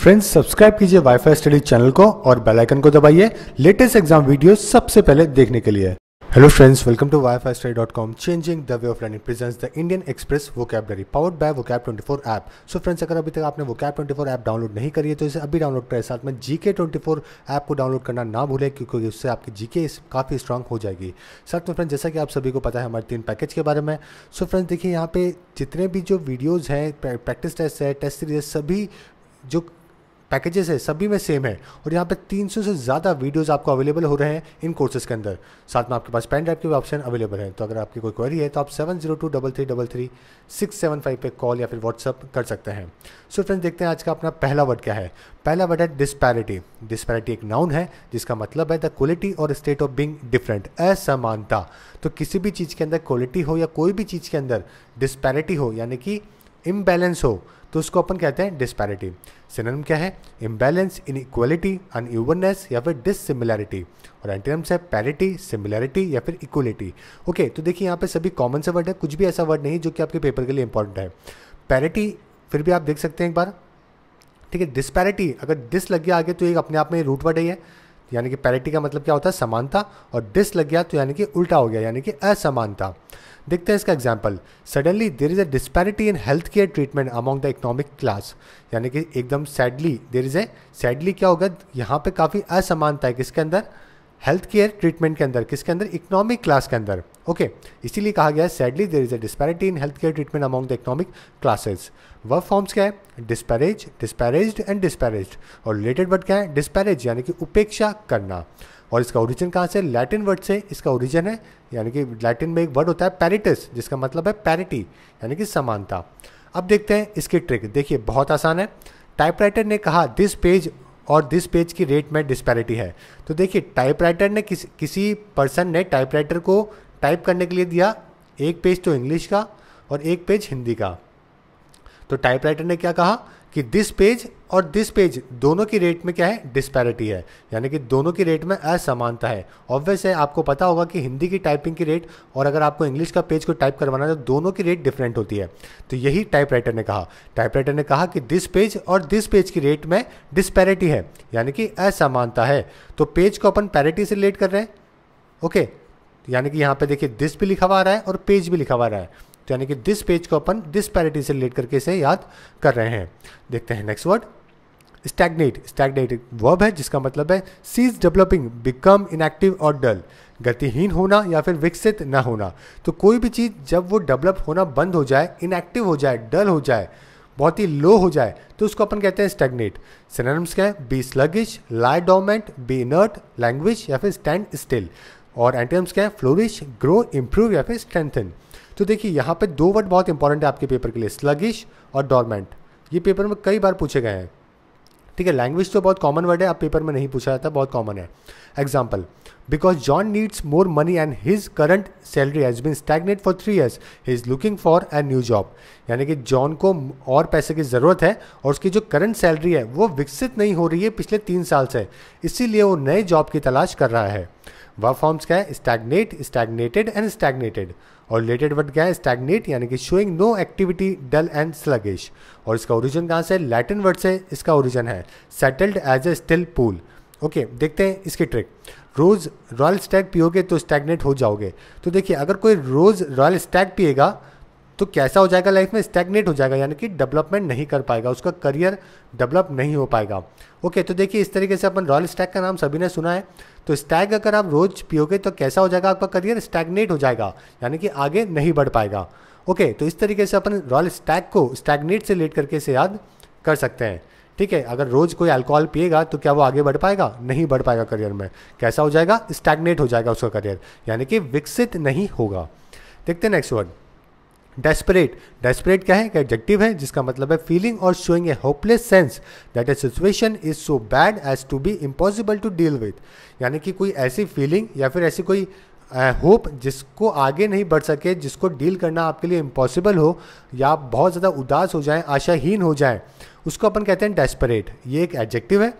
Friends subscribe कीजिए wifi study channel को और बेल आइकन को दबाइए। लेटेस्ट एग्ज़ाम वीडियो सबसे पहले देखने के लिए। Hello friends welcome to WiFi study dot com changing the way of learning presents the Indian Express vocabulary powered by twenty four app so friends अगर अभी तक आपने vocab twenty four app download नहीं करी है तो इसे अभी डाउनलोड करें। साथ में G K twenty four app को डाउनलोड करना ना भूलें, क्योंकि उससे आपकी जी के काफ़ी स्ट्रांग हो जाएगी। साथ में फ्रेंड्स जैसा कि आप सभी को पता है हमारे तीन पैकेज के बारे में। सो फ्रेंड्स देखिए, यहाँ पे जितने भी जो वीडियोज़ हैं प्रैक्टिस टेस्ट है टेस्ट सीरीज़ सभी जो पैकेजेस है, सभी में सेम है। और यहाँ पे 300 से ज़्यादा वीडियोस आपको अवेलेबल हो रहे हैं इन कोर्सेज के अंदर। साथ में आपके पास पेन ड्राइव के भी ऑप्शन अवेलेबल है। तो अगर आपकी कोई क्वेरी है तो आप seven zero two double three double three six seven five पर कॉल या फिर व्हाट्सअप कर सकते हैं। सो so फ्रेंड्स देखते हैं आज का अपना पहला वर्ड क्या है। पहला वर्ड है डिस्पैरिटी डिस्पैरिटी एक नाउन है, जिसका मतलब है द क्वालिटी और स्टेट ऑफ़ बींग डिफरेंट असमानता। तो किसी भी चीज़ के अंदर क्वालिटी हो या कोई भी चीज़ के अंदर डिस्पैरिटी हो, यानी कि इम्बैलेंस हो तो उसको अपन कहते हैं डिस्पैरिटी सिनोनिम क्या है? इम्बैलेंस इन इक्वलिटी अनइवननेस या फिर डिससिमिलैरिटी और एंटीनम्स है पैरिटी सिमिलैरिटी या फिर इक्वलिटी ओके तो देखिए यहाँ पे सभी कॉमन से वर्ड है, कुछ भी ऐसा वर्ड नहीं जो कि आपके पेपर के लिए इंपॉर्टेंट है. पैरिटी फिर भी आप देख सकते हैं एक बार. ठीक है डिस्पैरिटी अगर डिस लग गया आगे तो एक अपने आप में रूट वर्ड ही. यानी कि पैरिटी का मतलब क्या होता है? समानता। और डिस लग गया तो यानी कि उल्टा हो गया, यानी कि असमानता। देखते हैं इसका example suddenly there is a disparity in health care treatment among the economic class यानी कि एकदम sadly there is a sadly क्या होगा? यहाँ पे काफ़ी असमानता है किसके अंदर? हेल्थ केयर ट्रीटमेंट के अंदर, किसके अंदर? इकोनॉमिक क्लास के अंदर। Okay okay. इसीलिए कहा गया है sadly there is a disparity in health care treatment among the economic classes verb forms क्या है? डिस्पैरेज डिस्पैरेज एंड डिस्पैरेज और रिलेटेड वर्ड क्या है? डिस्पैरेज यानी कि उपेक्षा करना। और इसका ओरिजिन कहाँ से लैटिन वर्ड से इसका ओरिजिन है। यानी कि लैटिन में एक वर्ड होता है पैरिटिस जिसका मतलब है पैरिटी यानी कि समानता। अब देखते हैं इसकी ट्रिक देखिए, बहुत आसान है। टाइपराइटर ने कहा दिस पेज और दिस पेज की रेट में डिस्पैरिटी है। तो देखिए टाइपराइटर ने किस, किसी पर्सन ने टाइपराइटर को टाइप करने के लिए दिया एक पेज तो इंग्लिश का और एक पेज हिंदी का। तो टाइपराइटर ने क्या कहा? कि दिस पेज और दिस पेज दोनों की रेट में क्या है? डिस्पैरिटी है। यानी कि दोनों की रेट में असमानता है। ऑब्वियस है आपको पता होगा कि हिंदी की टाइपिंग की रेट और अगर आपको इंग्लिश का पेज को टाइप करवाना है तो दोनों की रेट डिफरेंट होती है। तो यही टाइप राइटर ने कहा। टाइप राइटर ने कहा कि दिस पेज और दिस पेज की रेट में डिस्पैरिटी है। यानी कि असमानता है। तो पेज को अपन पैरिटी से रिलेट कर रहे हैं। ओके यानी कि यहाँ पे देखिए दिस भी लिखा हुआ रहा है और पेज भी लिखा हुआ रहा है। यानी कि दिस पेज को अपन दिस पैरिटी से रिलेट करके इसे याद कर रहे हैं। देखते हैं नेक्स्ट वर्ड स्टैगनेट स्टैगनेट एक वर्ब है, जिसका मतलब है सीज डेवलपिंग बिकम इनएक्टिव और डल गतिहीन होना या फिर विकसित न होना। तो कोई भी चीज़ जब वो डेवलप होना बंद हो जाए इनएक्टिव हो जाए डल हो जाए, बहुत ही लो हो जाए तो उसको अपन कहते हैं स्टैगनेट सिनोनिम्स क्या है? Be sluggish lie dormant be inert languish या फिर स्टैंड स्टिल और एंटीम्स क्या है? फ्लोरिश ग्रो इम्प्रूव या फिर स्ट्रेंथन तो देखिए, यहाँ पे दो वर्ड बहुत इंपॉर्टेंट है आपके पेपर के लिए स्लगिश और डॉर्मेंट ये पेपर में कई बार पूछे गए हैं। ठीक है लैंग्वेज तो बहुत कॉमन वर्ड है, आप पेपर में नहीं पूछा जाता, बहुत कॉमन है। Example because John needs more money and his current salary has been stagnate for three years he is looking for a new job यानी कि जॉन को और पैसे की ज़रूरत है और उसकी जो करंट सैलरी है, वो विकसित नहीं हो रही है पिछले तीन साल से। इसीलिए वो नए जॉब की तलाश कर रहा है। वर्ब फॉर्म्स क्या है? स्टैगनेट स्टैगनेटेड एंड स्टैगनेटेड और रिलेटेड वर्ड क्या है? स्टैगनेट यानी कि showing no activity dull and sluggish और इसका ओरिजिन कहाँ से लैटिन वर्ड से इसका ओरिजिन है। Settled as a still pool okay देखते हैं इसकी ट्रिक रोज़ रॉयल स्टैग पियोगे तो स्टैगनेट हो जाओगे। तो देखिए, अगर कोई रोज़ रॉयल स्टैग पिएगा तो कैसा हो जाएगा लाइफ में? स्टैगनेट हो जाएगा, यानी कि डेवलपमेंट नहीं कर पाएगा, उसका करियर डेवलप नहीं हो पाएगा। ओके तो देखिए, इस तरीके से अपन रॉयल स्टैग का नाम सभी ने सुना है। तो स्टैग अगर आप रोज पियोगे तो कैसा हो जाएगा आपका करियर स्टैगनेट हो जाएगा, यानी कि आगे नहीं बढ़ पाएगा। ओके तो इस तरीके से अपन रॉयल स्टैग को स्टैगनेट से लेट करके इसे याद कर सकते हैं। ठीक है, अगर रोज कोई अल्कोहल पिएगा तो क्या वो आगे बढ़ पाएगा? नहीं बढ़ पाएगा करियर में। कैसा हो जाएगा? स्टैगनेट हो जाएगा उसका करियर यानी कि विकसित नहीं होगा। देखते हैं नेक्स्ट वर्ड डेस्परेट डेस्परेट क्या है? एक एडजेक्टिव है जिसका मतलब है फीलिंग और showing a hopeless sense that a situation is so bad as to be impossible to deal with यानी कि कोई ऐसी फीलिंग या फिर ऐसी कोई होप uh, जिसको आगे नहीं बढ़ सके जिसको डील करना आपके लिए इम्पॉसिबल हो या आप बहुत ज़्यादा उदास हो जाएँ आशाहीन हो जाएँ उसको अपन कहते हैं डेस्परेट ये एक एडजेक्टिव है।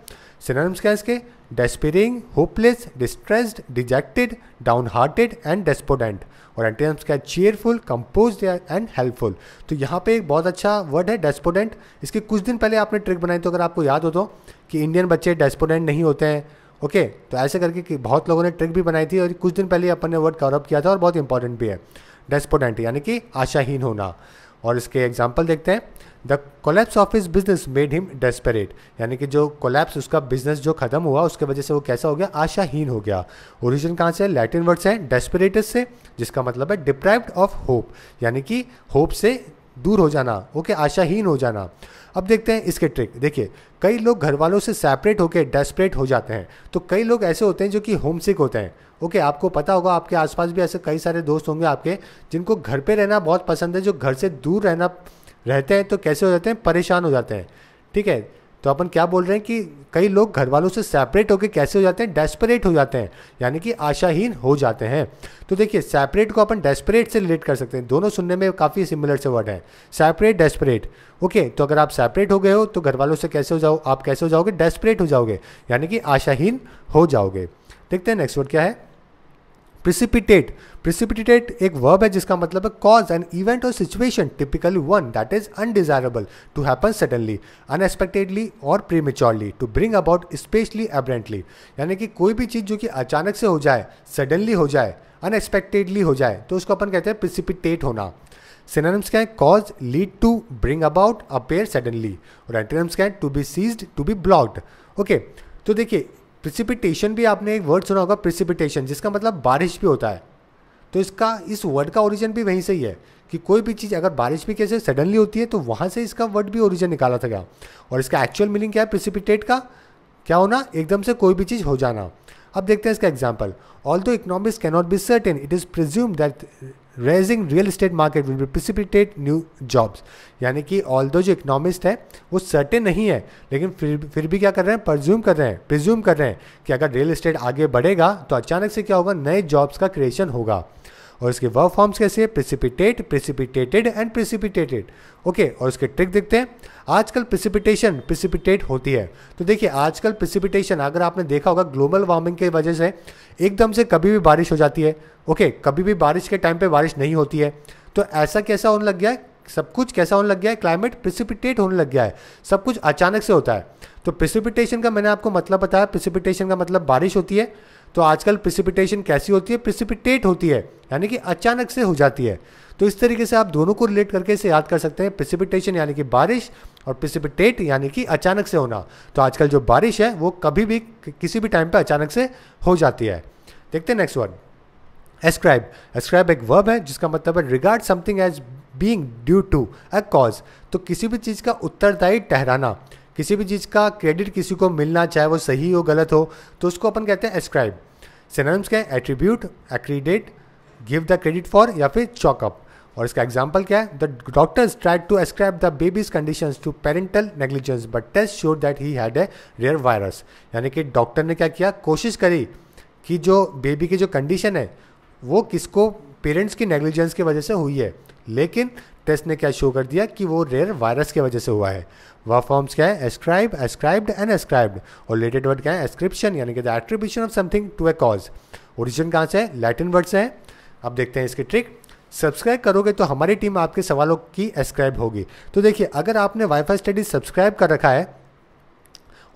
सिनोनिम्स क्या इसके? Despairing hopeless distressed dejected downhearted and despondent और एंटीनम्स क्या चेयरफुल कंपोज एंड हेल्पफुल तो यहाँ पे एक बहुत अच्छा वर्ड है डेस्पोडेंट इसके कुछ दिन पहले आपने ट्रिक बनाई तो अगर आपको याद हो तो कि इंडियन बच्चे डेस्पोडेंट नहीं होते हैं ओके तो ऐसे करके कि बहुत लोगों ने ट्रिक भी बनाई थी और कुछ दिन पहले अपन ने वर्ड कवरअप किया था और बहुत इंपॉर्टेंट भी है. डेस्पोडेंट यानी कि आशाहीन होना. और इसके एग्ज़ाम्पल देखते हैं। The collapse of his business made him desperate यानी कि जो कोलेप्स उसका बिज़नेस जो खत्म हुआ, उसके वजह से वो कैसा हो गया? आशाहीन हो गया। ओरिजिन कहाँ से? लैटिन वर्ड्स हैं डेस्परेटस से, जिसका मतलब है डिप्राइव्ड ऑफ़ होप यानी कि होप से दूर हो जाना। ओके आशाहीन हो जाना। अब देखते हैं इसके ट्रिक देखिए कई लोग घर वालों से सेपरेट होकर डेस्परेट हो जाते हैं। तो कई लोग ऐसे होते हैं जो कि होम सिक होते हैं। ओके okay, आपको पता होगा आपके आसपास भी ऐसे कई सारे दोस्त होंगे आपके जिनको घर पे रहना बहुत पसंद है जो घर से दूर रहना रहते हैं तो कैसे हो जाते हैं? परेशान हो जाते हैं। ठीक है? तो अपन क्या बोल रहे हैं कि कई लोग घर वालों से सेपरेट होकर कैसे हो जाते हैं? डेस्परेट हो जाते हैं। यानी कि आशाहीन हो जाते हैं। तो देखिए सेपरेट को अपन डेस्परेट से रिलेट कर सकते हैं। दोनों सुनने में काफ़ी सिमिलर से वर्ड है। सेपरेट डेस्परेट ओके तो अगर आप सेपरेट हो गए हो तो घर वालों से कैसे हो जाओ? आप कैसे हो जाओगे? डेस्परेट हो जाओगे। यानी कि आशाहीन हो जाओगे। देखते हैं नेक्स्ट वर्ड क्या है। प्रिसिपिटेट प्रिसिपिटेट एक वर्ब है जिसका मतलब है कॉज एन इवेंट और situation typically one that is undesirable to happen suddenly unexpectedly और prematurely to bring about specially aberrantly यानी कि कोई भी चीज़ जो कि अचानक से हो जाए सडनली हो जाए अनएक्सपेक्टेडली हो जाए तो उसको अपन कहते हैं प्रिसिपिटेट होना। सिनोनिम्स क्या है? Cause lead to bring about appear suddenly और एंटीनम्स क्या है? To be seized to be blocked okay तो देखिए प्रिसिपिटेशन भी आपने एक वर्ड सुना होगा प्रिसिपिटेशन जिसका मतलब बारिश भी होता है। तो इसका, इस वर्ड का ओरिजिन भी वहीं से ही है कि कोई भी चीज़ अगर बारिश भी कैसे सडनली होती है तो वहाँ से इसका वर्ड भी ओरिजिन निकाला था क्या और इसका एक्चुअल मीनिंग क्या है? प्रिसिपिटेट का। क्या होना? एकदम से कोई भी चीज़ हो जाना। अब देखते हैं इसका example although economics cannot be certain it is presume that raising real estate market will precipitate new jobs यानी कि ऑल दो जो इकोनॉमिस्ट हैं, वो सर्टेन नहीं है, लेकिन फिर फिर भी क्या कर रहे हैं? परज्यूम कर रहे हैं। प्रिज्यूम कर रहे हैं कि अगर रियल इस्टेट आगे बढ़ेगा तो अचानक से क्या होगा? नए जॉब्स का क्रिएशन होगा। और इसके वर्ब फॉर्म्स कैसे precipitate precipitated and precipitated okay और इसके ट्रिक देखते हैं। आजकल प्रिसिपिटेशन प्रिसिपिटेट होती है। तो देखिए, आजकल प्रिसिपिटेशन अगर आपने देखा होगा ग्लोबल वार्मिंग की वजह से एकदम से कभी भी बारिश हो जाती है। ओके कभी भी बारिश के टाइम पे बारिश नहीं होती है। तो ऐसा कैसा होने लग गया है? सब कुछ कैसा होने लग गया है? क्लाइमेट प्रिसिपिटेट होने लग गया है। सब कुछ अचानक से होता है। तो प्रिसिपिटेशन का मैंने आपको मतलब बताया। प्रिसिपिटेशन का मतलब बारिश होती है। तो आजकल प्रिसिपिटेशन कैसी होती है? प्रिसिपिटेट होती है, यानी कि अचानक से हो जाती है। तो इस तरीके से आप दोनों को रिलेट करके इसे याद कर सकते हैं। प्रिसिपिटेशन यानी कि बारिश और प्रिसिपिटेट यानी कि अचानक से होना। तो आजकल जो बारिश है, वो कभी भी किसी भी टाइम पर अचानक से हो जाती है। देखते हैं नेक्स्ट वर्ड एस्क्राइब एस्क्राइब एक वर्ब है, जिसका मतलब है regard something as being due to a cause तो किसी भी चीज़ का उत्तरदायी ठहराना। किसी भी चीज़ का क्रेडिट किसी को मिलना, चाहे वो सही हो, गलत हो तो उसको अपन कहते हैं एस्क्राइब सिनोनिम्स क्या है? Attribute accredit give the credit for या फिर चॉकअप और इसका एग्ज़ाम्पल क्या है? The doctors tried to ascribe the baby's condition to parental negligence but test sure that he had a rare virus यानी कि डॉक्टर ने क्या किया? कोशिश करी कि जो बेबी की जो कंडीशन है, वो किसको पेरेंट्स की नेग्लिजेंस की वजह से हुई है। लेकिन टेस्ट ने क्या शो कर दिया कि वो रेयर वायरस की वजह से हुआ है? वह फॉर्म्स क्या है? एस्क्राइब एस्क्राइब्ड एंड एस्क्राइब्ड और रिलेटेड वर्ड क्या है? एस्क्रिप्शन यानी कि the attribution of something to a cause origin कहाँ से है? लैटिन वर्ड से है। अब देखते हैं इसकी ट्रिक सब्सक्राइब करोगे तो हमारी टीम आपके सवालों की एस्क्राइब होगी। तो देखिए, अगर आपने वाईफाई स्टडी सब्सक्राइब कर रखा है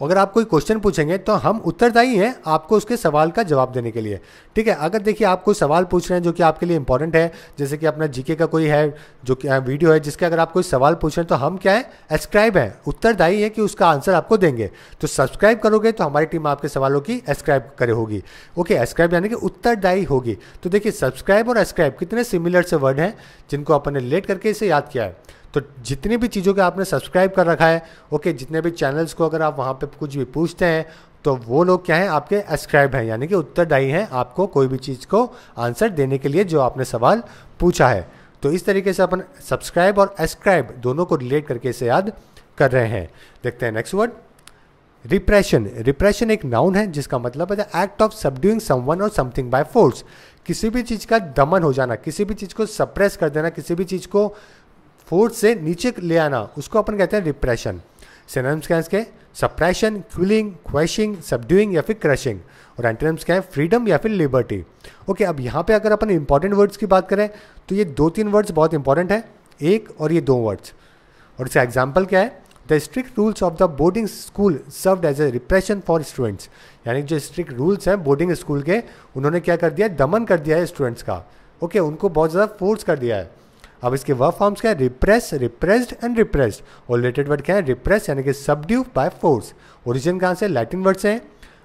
अगर आप कोई क्वेश्चन पूछेंगे तो हम उत्तरदायी हैं आपको उसके सवाल का जवाब देने के लिए। ठीक है? अगर देखिए आप कोई सवाल पूछ रहे हैं जो कि आपके लिए इंपॉर्टेंट है, जैसे कि अपना जीके का कोई है, जो कि वीडियो है, जिसके अगर आप कोई सवाल पूछ रहे हैं तो हम क्या है? एस्क्राइब है। उत्तरदायी है कि उसका आंसर आपको देंगे। तो सब्सक्राइब करोगे तो हमारी टीम आपके सवालों की एस्क्राइब करे होगी। ओके एस्क्राइब यानी कि उत्तरदायी होगी। तो देखिए सब्सक्राइब और एस्क्राइब कितने सिमिलर से वर्ड हैं, जिनको अपन ने लेट करके इसे याद किया है। तो जितनी भी चीज़ों के आपने सब्सक्राइब कर रखा है ओके जितने भी चैनल्स को अगर आप वहाँ पे कुछ भी पूछते हैं तो वो लोग क्या हैं, आपके एस्क्राइब हैं, यानी कि उत्तरदायी हैं आपको कोई भी चीज़ को आंसर देने के लिए जो आपने सवाल पूछा है। तो इस तरीके से अपन सब्सक्राइब और एस्क्राइब दोनों को रिलेट करके इसे याद कर रहे हैं। देखते हैं नेक्स्ट वर्ड रिप्रेशन रिप्रेशन एक नाउन है, जिसका मतलब है the act of subduing someone और समथिंग बाय फोर्स किसी भी चीज़ का दमन हो जाना, किसी भी चीज़ को सप्रेस कर देना, किसी भी चीज़ को फोर्स से नीचे ले आना। उसको अपन कहते हैं रिप्रेशन सिनम्स क्या इसके? सप्रेशन क्विलिंग क्वेशिंग सबड्यूइंग या फिर क्रशिंग और एंटोनिम्स क्या है? फ्रीडम या फिर लिबर्टी ओके अब यहाँ पे अगर अपन इंपॉर्टेंट वर्ड्स की बात करें तो ये दो तीन वर्ड्स बहुत इंपॉर्टेंट है। एक और ये दो वर्ड्स और इसका एग्ज़ाम्पल क्या है? The strict rules of the boarding school serve as a repression for students यानी जो स्ट्रिक्ट रूल्स हैं बोर्डिंग स्कूल के उन्होंने क्या कर दिया? दमन कर दिया है स्टूडेंट्स का। ओके okay, उनको बहुत ज़्यादा फोर्स कर दिया है। अब इसके वर्क फॉर्म्स क्या है? रिप्रेस रिप्रेस्ड एंड रिप्रेस्ड और रिलेटेड वर्ड क्या है? रिप्रेस यानी कि सबड्यू बाय फोर्स ओरिजिन कहाँ से? लैटिन वर्ड से। है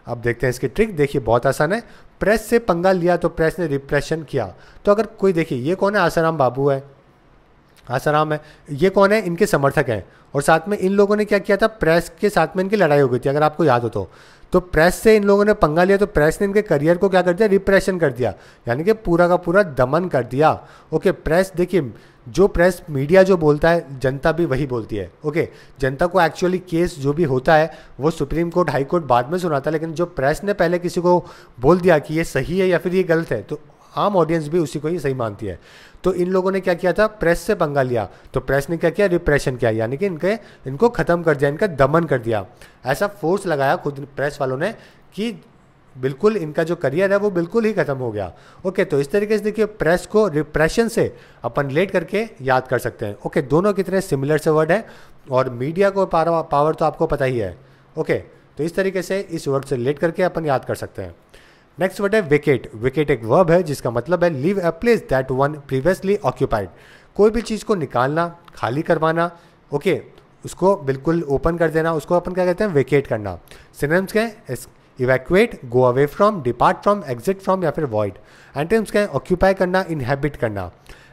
अब देखते हैं इसके ट्रिक देखिए, बहुत आसान है। प्रेस से पंगा लिया तो प्रेस ने रिप्रेशन किया। तो अगर कोई, देखिए, ये कौन है? आसाराम बाबू है। आसाराम है। ये कौन है? इनके समर्थक हैं। और साथ में इन लोगों ने क्या किया था? प्रेस के साथ में इनकी लड़ाई हो गई थी, अगर आपको याद हो तो। तो प्रेस से इन लोगों ने पंगा लिया तो प्रेस ने इनके करियर को क्या कर दिया? रिप्रेशन कर दिया। यानी कि पूरा का पूरा दमन कर दिया। ओके, प्रेस देखिए, जो प्रेस मीडिया जो बोलता है, जनता भी वही बोलती है। ओके, जनता को एक्चुअली केस जो भी होता है, वो सुप्रीम कोर्ट, हाई कोर्ट बाद में सुनाता है, लेकिन जो प्रेस ने पहले किसी को बोल दिया कि ये सही है या फिर ये गलत है तो आम ऑडियंस भी उसी को ही सही मानती है। तो इन लोगों ने क्या किया था? प्रेस से पंगा लिया। तो प्रेस ने क्या किया? रिप्रेशन किया। यानी कि इनके, इनको ख़त्म कर दिया, इनका दमन कर दिया। ऐसा फोर्स लगाया खुद प्रेस वालों ने कि बिल्कुल इनका जो करियर है, वो बिल्कुल ही खत्म हो गया। ओके तो इस तरीके से देखिए प्रेस को रिप्रेशन से अपन लेट करके याद कर सकते हैं। ओके दोनों कितने सिमिलर से वर्ड है और मीडिया को पावर तो आपको पता ही है। ओके तो इस तरीके से इस वर्ड से लेट करके अपन याद कर सकते हैं। नेक्स्ट वर्ड है विकेट विकेट एक वर्ब है जिसका मतलब है leave a place that one previously occupied कोई भी चीज़ को निकालना खाली करवाना ओके okay, उसको बिल्कुल ओपन कर देना उसको अपन क्या कहते हैं वेकेट करना। सिनेम्स क्या है? Evacuate go away from depart from exit from या फिर वॉइड एंटेम्स क्या है? ऑक्यूपाई करना इनहेबिट करना।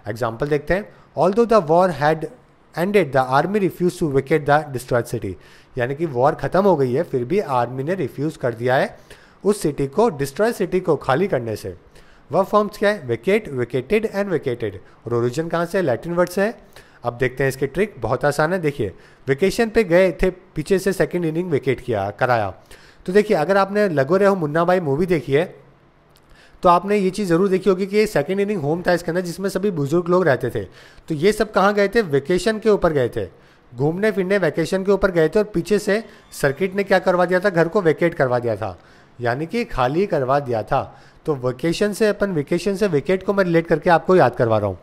एग्ज़ाम्पल देखते हैं। Although the war had ended the army refuse to vacate the destroyed city यानी कि वॉर खत्म हो गई है फिर भी आर्मी ने रिफ्यूज़ कर दिया है। उस सिटी को डिस्ट्रॉय सिटी को खाली करने से। वह फॉर्म्स क्या है? विकेट विकेटेड एंड विकेटेड और ओरिजिन कहाँ से लैटिन वर्ड से है। अब देखते हैं इसकी ट्रिक बहुत आसान है। देखिए वेकेशन पे गए थे, पीछे से सेकंड इनिंग विकेट किया, कराया। तो देखिए, अगर आपने लगो रहे हो मुन्ना भाई मूवी देखी है तो आपने ये चीज़ ज़रूर देखी होगी कि ये सेकेंड इनिंग होम था इसके अंदर, जिसमें सभी बुज़ुर्ग लोग रहते थे। तो ये सब कहाँ गए थे? वेकेशन के ऊपर गए थे। घूमने फिरने वैकेशन के ऊपर गए थे और पीछे से सर्किट ने क्या करवा दिया था? घर को वेकेट करवा दिया था। यानी कि खाली करवा दिया था। तो वेकेशन से अपन वेकेशन से विकेट को मैं रिलेट करके आपको याद करवा रहा हूँ।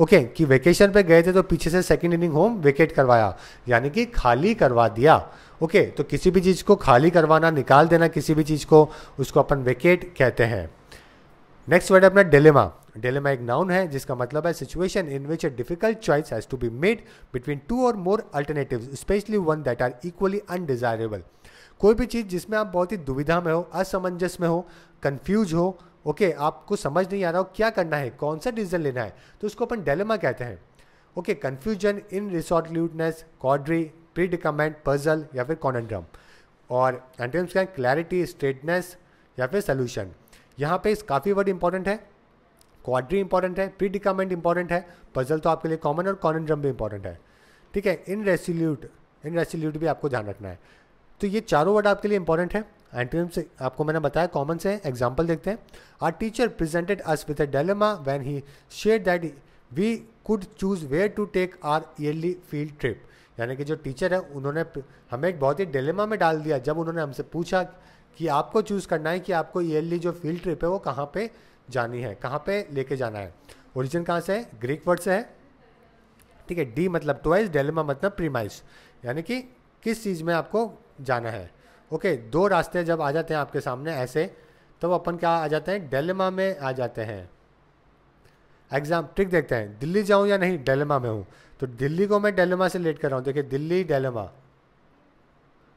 ओके okay, कि वेकेशन पे गए थे तो पीछे से सेकंड इनिंग होम विकेट करवाया। यानी कि खाली करवा दिया। ओके okay, तो किसी भी चीज़ को खाली करवाना निकाल देना किसी भी चीज़ को उसको अपन विकेट कहते हैं। नेक्स्ट वर्ड है अपना डिलेमा डिलेमा एक नाउन है जिसका मतलब है situation in which a difficult choice has to be made between two और more alternative specially one that are equally undesirable कोई भी चीज़ जिसमें आप बहुत ही दुविधा में हो असमंजस में हो कन्फ्यूज़ हो ओके okay, आपको समझ नहीं आ रहा हो क्या करना है कौन सा डिसीज़न लेना है तो उसको अपन डेलेमा कहते हैं। Okay confusion irresoluteness quandary predicament puzzle या फिर कॉनड्रम और एंटेम्स क्या क्लैरिटी स्ट्रेटनेस या फिर सोल्यूशन यहाँ पे इस काफ़ी वर्ड इंपॉर्टेंट है क्वाड्री इंपॉर्टेंट है प्रीडिकामेंट इंपॉर्टेंट है पजल तो आपके लिए कॉमन और कॉनड्रम भी इंपॉर्टेंट है। ठीक है इन रेसिल्यूट इन रेसिल्यूट भी आपको ध्यान रखना है। तो ये चारों वर्ड आपके लिए इंपॉर्टेंट है। एंटोनिम से आपको मैंने बताया कॉमन से एग्ज़ाम्पल देखते हैं। Our teacher presented us with a dilemma when he share that we could choose where to take our yearly field trip यानी कि जो टीचर है, उन्होंने हमें एक बहुत ही डिलेमा में डाल दिया, जब उन्होंने हमसे पूछा कि आपको चूज़ करना है कि आपको ईयरली जो फ़ील्ड ट्रिप है, वो कहाँ पे जानी है, कहाँ पे लेके जाना है। ओरिजिन कहाँ से है? ग्रीक वर्ड से है। ठीक है डी मतलब ट्वाइस डेलेमा मतलब प्रीमाइस यानी कि किस चीज़ में आपको जाना है। ओके, दो रास्ते जब आ जाते हैं आपके सामने ऐसे तो अपन क्या आ जाते हैं? डेलमा में आ जाते हैं। एग्ज़ाम ट्रिक देखते हैं, दिल्ली जाऊँ या नहीं? डेलमा में हूँ। तो दिल्ली को मैं डेलेमा से लेट कर रहा हूँ। देखिए, दिल्ली डेलेमा।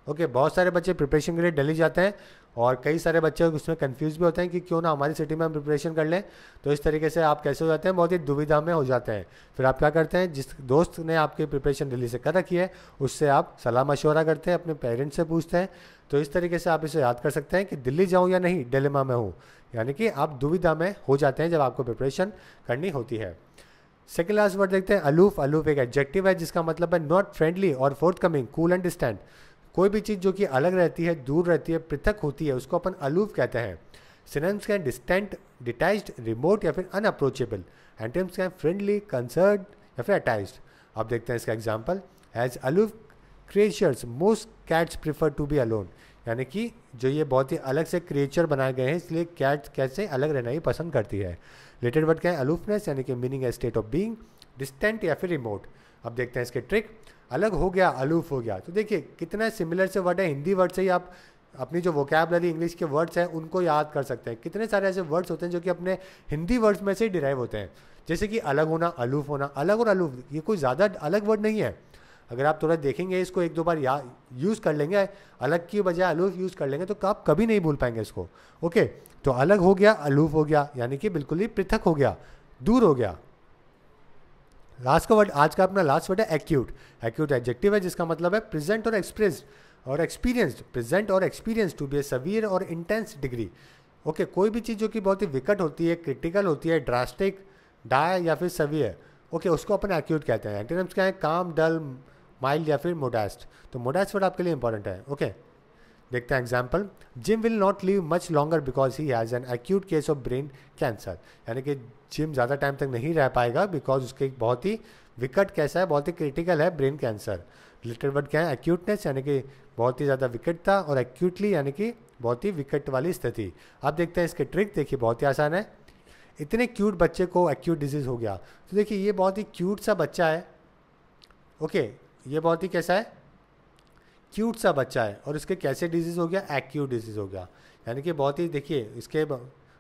ओके, बहुत सारे बच्चे प्रिपरेशन के लिए दिल्ली जाते हैं और कई सारे बच्चे उसमें कंफ्यूज भी होते हैं कि क्यों ना हमारी सिटी में हम प्रिपरेशन कर लें। तो इस तरीके से आप कैसे हो जाते हैं? बहुत ही दुविधा में हो जाते हैं। फिर आप क्या करते हैं? जिस दोस्त ने आपकी प्रिपरेशन दिल्ली से कर रखी है, उससे आप सलाह मशवरा करते हैं, अपने पेरेंट्स से पूछते हैं। तो इस तरीके से आप इसे याद कर सकते हैं कि दिल्ली जाऊँ या नहीं डेलेमा में हूँ। यानी कि आप दुविधा में हो जाते हैं जब आपको प्रिपरेशन करनी होती है। सेकेंड लास्ट वर्ड देखते हैं। अलूफ अलूफ एक एडजेक्टिव है जिसका मतलब है नॉट फ्रेंडली और forthcoming cool and distant कोई भी चीज़ जो कि अलग रहती है, दूर रहती है, पृथक होती है, उसको अपन अलूफ कहते हैं। सिनेम्स क्या डिस्टेंट डिटैच्ड रिमोट या फिर अनअप्रोचेबल एंटेम्स क्या फ्रेंडली कंसर्ड या फिर अटैच्ड अब देखते हैं इसका example as aloof creatures most cats prefer to be alone यानी कि जो ये बहुत ही अलग से क्रिएचर बनाए गए हैं, इसलिए कैट कैसे अलग रहना ही पसंद करती है। रिलेटेड वर्ड क्या है? अलूफनेस यानी कि मीनिंग है स्टेट ऑफ़ बीइंग डिस्टेंट या फिर रिमोट अब देखते हैं इसके ट्रिक अलग हो गया, अलूफ हो गया। तो देखिए, कितना सिमिलर से वर्ड है, हिंदी वर्ड से ही आप अपनी जो वोकेबलरी इंग्लिश के वर्ड्स हैं, उनको याद कर सकते हैं। कितने सारे ऐसे वर्ड्स होते हैं जो कि अपने हिंदी वर्ड्स में से ही डिराइव होते हैं। जैसे कि अलग होना, अलूफ होना। अलग और अलूफ, ये कोई ज़्यादा अलग वर्ड नहीं है। अगर आप थोड़ा देखेंगे इसको, एक दो बार या यूज़ कर लेंगे, अलग की बजाय अलूफ यूज़ कर लेंगे तो आप कभी नहीं भूल पाएँगे इसको। ओके तो अलग हो गया, अलूफ हो गया, यानी कि बिल्कुल ही पृथक हो गया, दूर हो गया। लास्ट का वर्ड आज का अपना लास्ट वर्ड है एक्यूट एक्यूट एडजेक्टिव है, जिसका मतलब है प्रेजेंट और एक्सप्रेस और एक्सपीरियंस्ड प्रेजेंट और experience to be a severe और इंटेंस डिग्री ओके कोई भी चीज़ जो कि बहुत ही विकट होती है क्रिटिकल होती है ड्रास्टिक डाय या फिर सवियर ओके उसको अपन एक्यूट कहते हैं. एंटीनम्स क्या है? काम डल माइल्ड या फिर मोडास्ट तो मोडास्ट वर्ड आपके लिए इंपॉर्टेंट है ओके okay? देखते हैं example Jim will not live much longer because he has an acute case of brain cancer यानी कि जिम ज़्यादा टाइम तक नहीं रह पाएगा बिकॉज़ उसके एक बहुत ही विकट कैसा है, बहुत ही क्रिटिकल है ब्रेन कैंसर रिलेटेड वर्ड क्या है? एक्यूटनेस यानी कि बहुत ही ज़्यादा विकट था और एक्यूटली यानी कि बहुत ही विकट वाली स्थिति. अब देखते हैं इसके ट्रिक देखिए बहुत ही आसान है. इतने क्यूट बच्चे को एक्यूट डिज़ीज़ हो गया. तो देखिए ये बहुत ही क्यूट सा बच्चा है. ओके ये बहुत ही कैसा है? क्यूट सा बच्चा है और इसके कैसे डिज़ीज़ हो गया? एक्यूट डिज़ीज़ हो गया। यानी कि बहुत ही, देखिए, इसके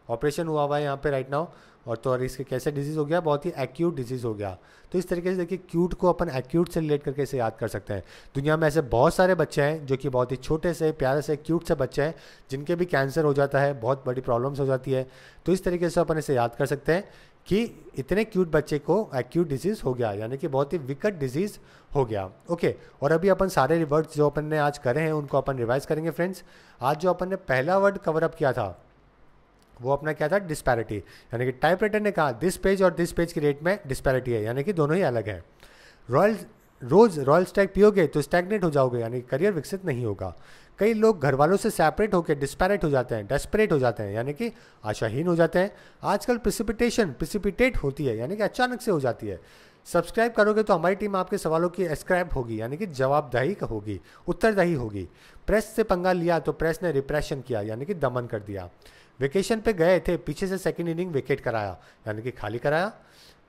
ऑपरेशन हुआ हुआ है यहाँ पे राइट नाउ और तो और इसके कैसे डिज़ीज़ हो गया? बहुत ही एक्यूट डिज़ीज़ हो गया। तो इस तरीके से देखिए क्यूट को अपन एक्यूट से रिलेट करके इसे याद कर सकते हैं। दुनिया में ऐसे बहुत सारे बच्चे हैं जो कि बहुत ही छोटे से, प्यारे से क्यूट से बच्चे हैं जिनके भी कैंसर हो जाता है, बहुत बड़ी प्रॉब्लम्स हो जाती है। तो इस तरीके से अपन इसे याद कर सकते हैं। कि इतने क्यूट बच्चे को एक्यूट डिज़ीज़ हो गया, यानी कि बहुत ही विकट डिज़ीज़ हो गया। ओके और अभी अपन सारे रिवर्ड्स जो अपन ने आज करे हैं, उनको अपन रिवाइज करेंगे फ्रेंड्स आज जो अपन ने पहला वर्ड कवर अप किया था, वो अपना क्या था? डिस्पैरिटी यानी कि टाइप राइटर ने कहा दिस पेज और दिस पेज की रेट में डिस्पैरिटी है। यानी कि दोनों ही अलग है। रॉयल रोज रॉयल स्टैग पियोगे तो स्टैगनेट हो जाओगे, यानी करियर विकसित नहीं होगा। कई लोग घर वालों से सेपरेट होकर डिस्पैरेट हो जाते हैं डेस्परेट हो जाते हैं, यानी कि आशाहीन हो जाते हैं। आजकल प्रिसिपिटेशन प्रिसिपिटेट होती है, यानी कि अचानक से हो जाती है। सब्सक्राइब करोगे तो हमारी टीम आपके सवालों की एस्क्राइब होगी, यानी कि जवाबदाही होगी उत्तरदाही होगी। प्रेस से पंगा लिया तो प्रेस ने रिप्रेशन किया, यानी कि दमन कर दिया। वेकेशन पे गए थे, पीछे से सेकेंड इनिंग विकेट कराया, यानी कि खाली कराया।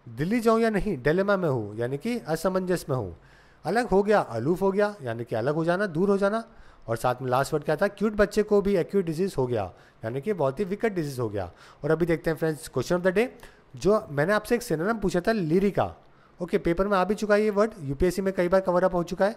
दिल्ली जाऊँ या नहीं डेलेमा में हूँ, यानी कि असमंजस में हूँ। अलग हो गया अलूफ हो गया, यानी कि अलग हो जाना, दूर हो जाना। और साथ में लास्ट वर्ड क्या था? क्यूट बच्चे को भी एक्यूट डिज़ीज़ हो गया। यानी कि बहुत ही विकट डिज़ीज़ हो गया। और अभी देखते हैं friends question of the day जो मैंने आपसे एक सिनेम पूछा था लिरी का। ओके पेपर में आ भी चुका है ये वर्ड यूपीएससी में कई बार कवर अप हो चुका है।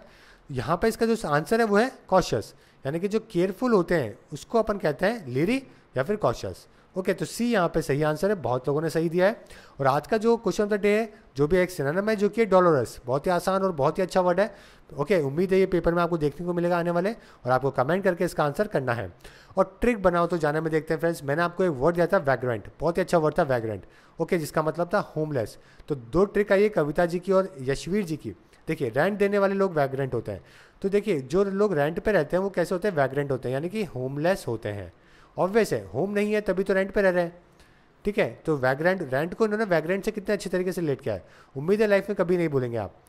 यहाँ पर इसका जो आंसर है वो है कॉशियस यानी कि जो केयरफुल होते हैं उसको अपन कहते हैं लिरी या फिर कॉशियस ओके okay, तो सी यहाँ पे सही आंसर है बहुत लोगों ने सही दिया है। और आज का जो क्वेश्चन ऑफ़ द डे है जो भी एक सिनेम है जो कि डॉलरस बहुत ही आसान और बहुत ही अच्छा वर्ड है। ओके उम्मीद है ये पेपर में आपको देखने को मिलेगा आने वाले, और आपको कमेंट करके इसका आंसर करना है। और ट्रिक बनाओ तो जाने में देखते हैं फ्रेंड्स मैंने आपको एक वर्ड दिया था वैग्रेंट बहुत ही अच्छा वर्ड था वैग्रेंट ओके जिसका मतलब था होमलेस तो दो ट्रिक आई है कविता जी की और यशवीर जी की। देखिए रेंट देने वाले लोग वैग्रेंट होते हैं। तो देखिए, जो लोग रेंट पे रहते हैं, वो कैसे होते हैं? वैग्रेंट होते हैं, यानी कि होमलेस होते हैं। ऑब्वियस है होम नहीं है, तभी तो रेंट पे रह रहे हैं। ठीक है? तो वैग्रेंट रेंट को इन्होंने वैग्रेंट से कितने अच्छे तरीके से लेट किया है? उम्मीद है लाइफ में कभी नहीं बोलेंगे आप।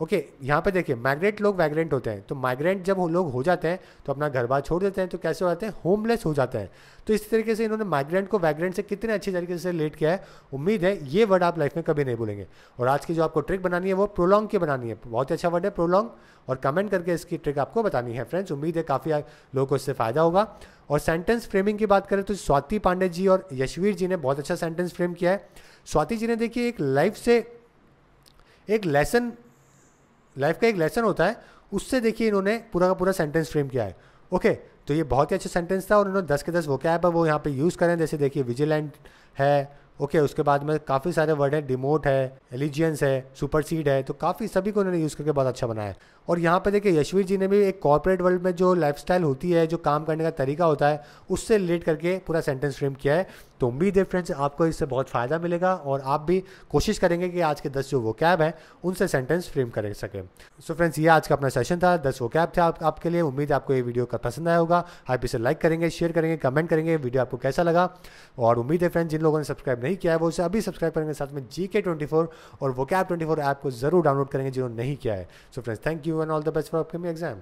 ओके okay, यहाँ पे देखिए माइग्रेंट लोग वैग्रेंट होते हैं। तो माइग्रेंट जब लोग हो जाते हैं तो अपना घर बार छोड़ देते हैं तो कैसे हो जाते हैं? होमलेस हो जाते हैं। तो इस तरीके से इन्होंने माइग्रेंट को वैग्रेंट से कितने अच्छे तरीके से लेट किया है उम्मीद है ये वर्ड आप लाइफ में कभी नहीं भूलेंगे। और आज की जो आपको ट्रिक बनानी है वो प्रोलॉन्ग की बनानी है। बहुत ही अच्छा वर्ड है प्रोलॉन्ग और कमेंट करके इसकी ट्रिक आपको बतानी है फ्रेंड्स उम्मीद है काफ़ी लोगों को इससे फ़ायदा होगा। और सेंटेंस फ्रेमिंग की बात करें तो स्वाति पांडे जी और यशवीर जी ने बहुत अच्छा सेंटेंस फ्रेम किया है। स्वाति जी ने देखिए एक लाइफ से एक लेसन लाइफ का एक लेसन होता है उससे देखिए इन्होंने पूरा का पूरा सेंटेंस फ्रेम किया है। ओके तो ये बहुत ही अच्छा सेंटेंस था और इन्होंने दस के दस वो क्या है वो यहाँ पे यूज़ करें जैसे देखिए विजिलेंट है ओके okay, उसके बाद में काफ़ी सारे वर्ड हैं डिमोट है एलिजियंस है सुपरसीड है तो काफ़ी सभी को उन्होंने यूज़ करके बहुत अच्छा बनाया है। और यहाँ पे देखिए यशवीर जी ने भी एक कॉर्पोरेट वर्ल्ड में जो लाइफस्टाइल होती है जो काम करने का तरीका होता है उससे रिलेट करके पूरा सेंटेंस फ्रेम किया है। तो उम्मीद है फ्रेंड्स आपको इससे बहुत फ़ायदा मिलेगा और आप भी कोशिश करेंगे कि आज के दस जो वो कैब है उनसे सेंटेंस फ्रेम कर सके। सो फ्रेंड्स ये आज का अपना सेशन था दस वो कैब थे आप, आपके लिए। उम्मीद है आपको ये वीडियो का पसंद आया होगा। आप इसे लाइक करेंगे शेयर करेंगे कमेंट करेंगे वीडियो आपको कैसा लगा। और उम्मीद है फ्रेंड्स जिन लोगों ने सब्सक्राइब नहीं किया है वो उसे अभी सब्सक्राइब करेंगे साथ में जी के ट्वेंटी फोर और वो कैब ट्वेंटी फोर ऐप को ज़रूर डाउनलोड करेंगे जिन्होंने नहीं किया है। So friends thank you and all the best for upcoming exam